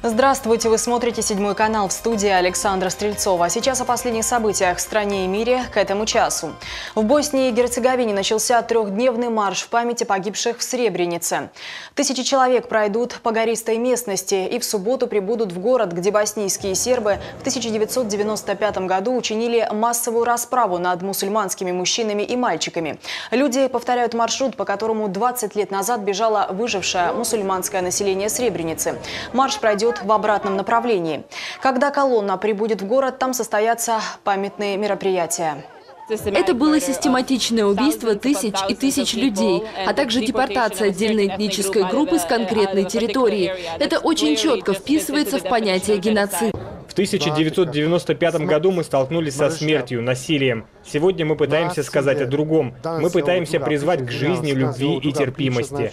Здравствуйте, вы смотрите «Седьмой канал» в студии Александра Стрельцова. Сейчас о последних событиях в стране и мире к этому часу. В Боснии и Герцеговине начался трехдневный марш в памяти погибших в Сребренице. Тысячи человек пройдут по гористой местности и в субботу прибудут в город, где боснийские сербы в 1995 году учинили массовую расправу над мусульманскими мужчинами и мальчиками. Люди повторяют маршрут, по которому 20 лет назад бежало выжившее мусульманское население Сребреницы. Марш пройдет в обратном направлении. Когда колонна прибудет в город, там состоятся памятные мероприятия. Это было систематичное убийство тысяч и тысяч людей, а также депортация отдельной этнической группы с конкретной территории. Это очень четко вписывается в понятие геноцид. В 1995 году мы столкнулись со смертью, насилием. Сегодня мы пытаемся сказать о другом. Мы пытаемся призвать к жизни, любви и терпимости.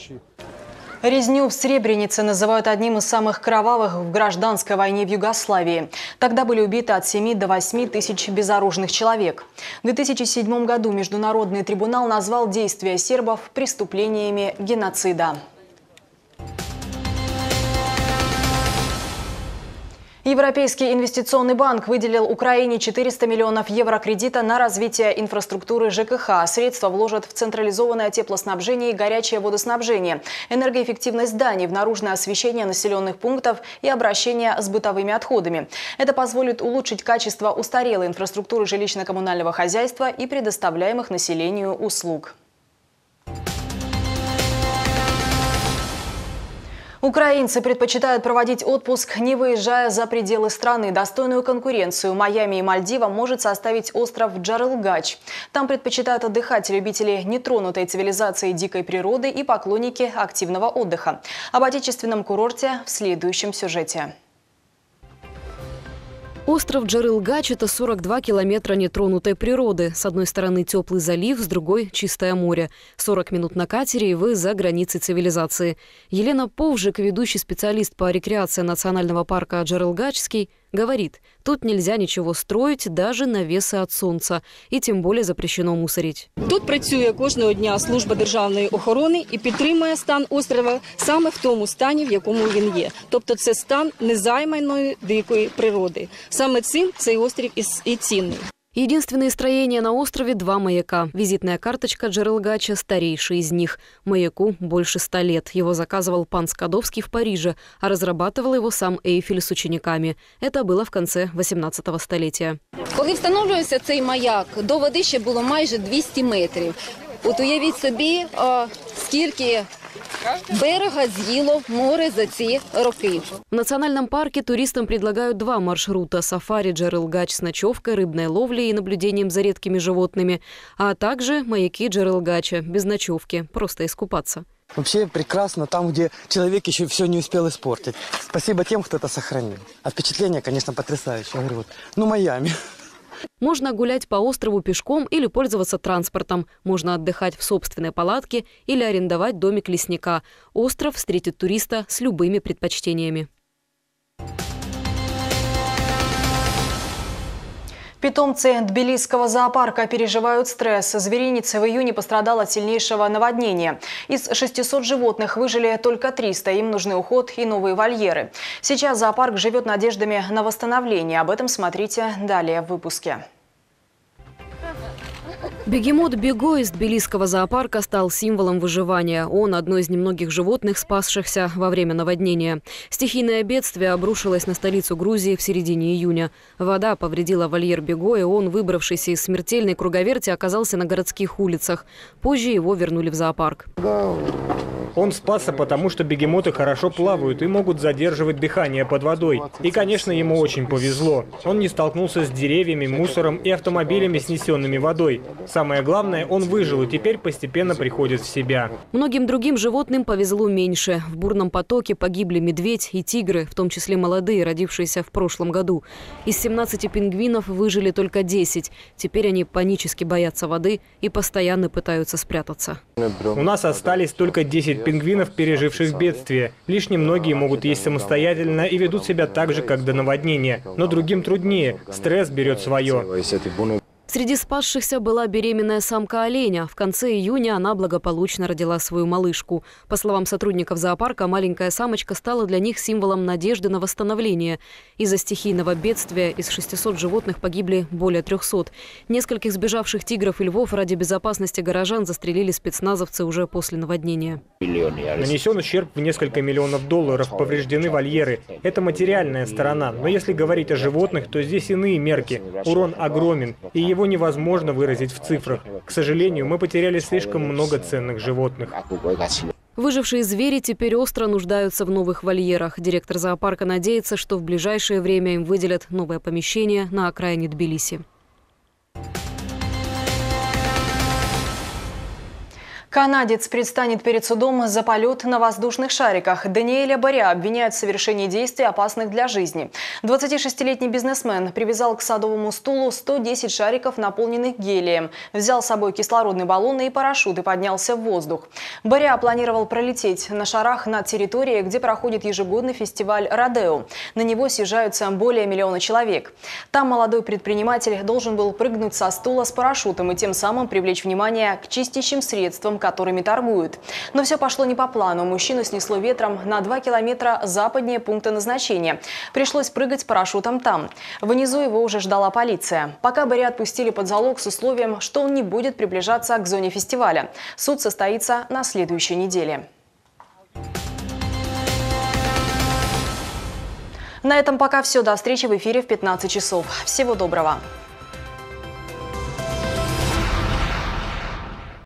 Резню в Сребренице называют одним из самых кровавых в гражданской войне в Югославии. Тогда были убиты от 7 до 8 тысяч безоружных человек. В 2007 году Международный трибунал назвал действия сербов преступлениями геноцида. Европейский инвестиционный банк выделил Украине 400 миллионов евро кредита на развитие инфраструктуры ЖКХ. Средства вложат в централизованное теплоснабжение и горячее водоснабжение, энергоэффективность зданий, в наружное освещение населенных пунктов и обращение с бытовыми отходами. Это позволит улучшить качество устарелой инфраструктуры жилищно-коммунального хозяйства и предоставляемых населению услуг. Украинцы предпочитают проводить отпуск, не выезжая за пределы страны. Достойную конкуренцию Майами и Мальдивам может составить остров Джарылгач. Там предпочитают отдыхать любители нетронутой цивилизации дикой природы и поклонники активного отдыха. Об отечественном курорте в следующем сюжете. Остров Джарылгач – это 42 километра нетронутой природы. С одной стороны теплый залив, с другой – чистое море. 40 минут на катере, и вы за границей цивилизации. Елена Повжик, ведущий специалист по рекреации национального парка Джарылгачский, Говорит, тут нельзя ничего строить, даже навеси от сонця, і тим более запрещено мусорить. Тут працює кожного дня служба державної охорони і підтримує стан острова саме в тому стані, в якому він є. Тобто це стан незайманої дикої природи. Саме цим цей острів і цінний. Единственные строения на острове – два маяка. Визитная карточка Джерелгача – старейший из них. Маяку больше ста лет. Его заказывал пан Скадовский в Париже, а разрабатывал его сам Эйфель с учениками. Это было в конце 18 столетия. Коли встановлювався цей маяк, до води ще було майже 200 метрів. От уявіть собі, скільки Берега з'їло море за ці роки. В национальном парке туристам предлагают два маршрута – сафари Джерелгач с ночевкой, рыбной ловлей и наблюдением за редкими животными, а также маяки Джерелгача без ночевки, просто искупаться. Вообще прекрасно там, где человек еще все не успел испортить. Спасибо тем, кто это сохранил. А впечатление, конечно, потрясающее. Я говорю, вот, ну, Майами. Можно гулять по острову пешком или пользоваться транспортом. Можно отдыхать в собственной палатке или арендовать домик лесника. Остров встретит туриста с любыми предпочтениями. Питомцы Тбилисского зоопарка переживают стресс. Звериница в июне пострадала от сильнейшего наводнения. Из 600 животных выжили только 300. Им нужны уход и новые вольеры. Сейчас зоопарк живет надеждами на восстановление. Об этом смотрите далее в выпуске. Бегемот Бего из Тбилисского зоопарка стал символом выживания. Он – одно из немногих животных, спасшихся во время наводнения. Стихийное бедствие обрушилось на столицу Грузии в середине июня. Вода повредила вольер Бего, и он, выбравшийся из смертельной круговерти, оказался на городских улицах. Позже его вернули в зоопарк. Он спасся, потому что бегемоты хорошо плавают и могут задерживать дыхание под водой. И, конечно, ему очень повезло. Он не столкнулся с деревьями, мусором и автомобилями, снесенными водой. Самое главное, он выжил и теперь постепенно приходит в себя. Многим другим животным повезло меньше. В бурном потоке погибли медведь и тигры, в том числе молодые, родившиеся в прошлом году. Из 17 пингвинов выжили только 10. Теперь они панически боятся воды и постоянно пытаются спрятаться. У нас остались только 10 пингвинов, переживших бедствие. Лишь немногие могут есть самостоятельно и ведут себя так же, как до наводнения. Но другим труднее. Стресс берет свое. Среди спасшихся была беременная самка оленя. В конце июня она благополучно родила свою малышку. По словам сотрудников зоопарка, маленькая самочка стала для них символом надежды на восстановление. Из-за стихийного бедствия из 600 животных погибли более 300. Нескольких сбежавших тигров и львов ради безопасности горожан застрелили спецназовцы уже после наводнения. Нанесен ущерб в несколько миллионов долларов, повреждены вольеры. Это материальная сторона. Но если говорить о животных, то здесь иные мерки. Урон огромен, и его невозможно выразить в цифрах. К сожалению, мы потеряли слишком много ценных животных. Выжившие звери теперь остро нуждаются в новых вольерах. Директор зоопарка надеется, что в ближайшее время им выделят новое помещение на окраине Тбилиси. Канадец предстанет перед судом за полет на воздушных шариках. Даниэля Баря обвиняют в совершении действий, опасных для жизни. 26-летний бизнесмен привязал к садовому стулу 110 шариков, наполненных гелием. Взял с собой кислородный баллон и парашют и поднялся в воздух. Баря планировал пролететь на шарах над территорией, где проходит ежегодный фестиваль «Родео». На него съезжаются более миллиона человек. Там молодой предприниматель должен был прыгнуть со стула с парашютом и тем самым привлечь внимание к чистящим средствам, которыми торгуют. Но все пошло не по плану. Мужчину снесло ветром на 2 километра западнее пункта назначения. Пришлось прыгать парашютом там. Внизу его уже ждала полиция. Пока Барри отпустили под залог с условием, что он не будет приближаться к зоне фестиваля. Суд состоится на следующей неделе. На этом пока все. До встречи в эфире в 15 часов. Всего доброго.